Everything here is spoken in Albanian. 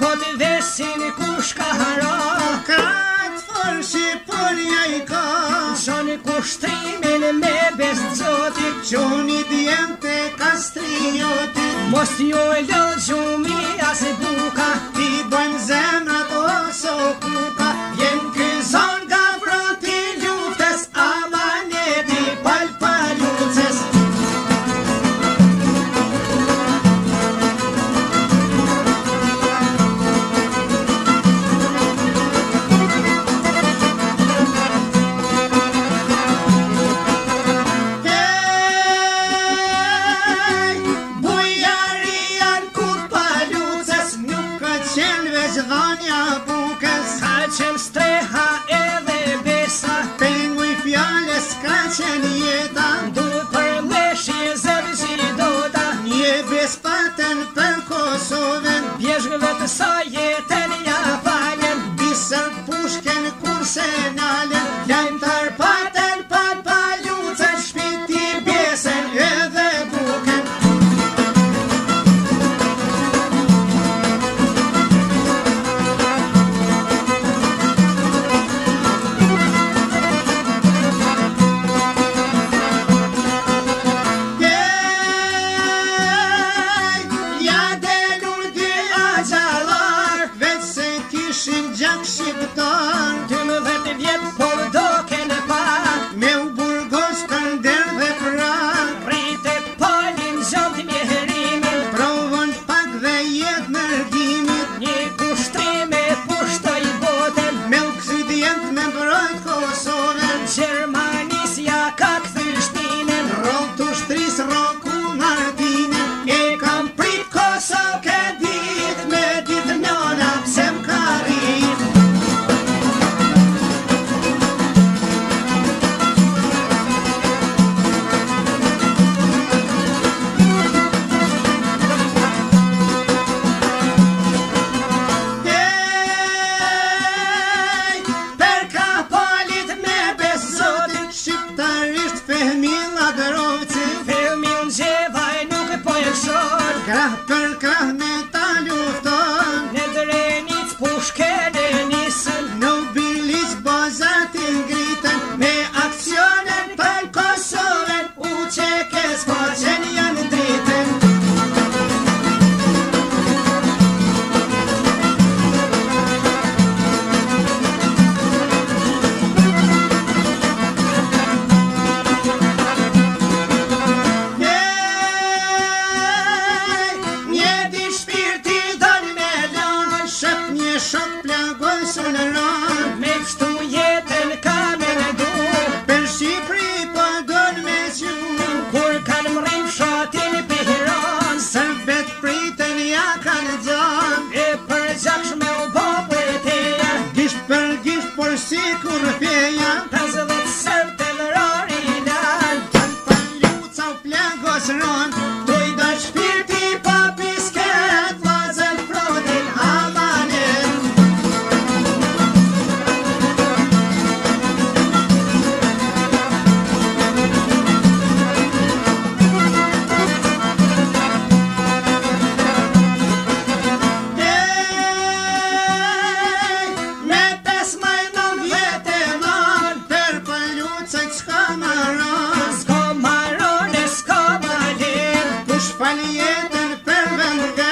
po të vesin kush ka hara Ka të fërshi për një i ka Qoni kush të imin me best zotit Qoni djem të kastriotit Mos t'jo e lëllë gjumi as buka Ti bëjmë zemrat oso kuka ж гледа саєт. سيكون في ينتظر the Mangalam.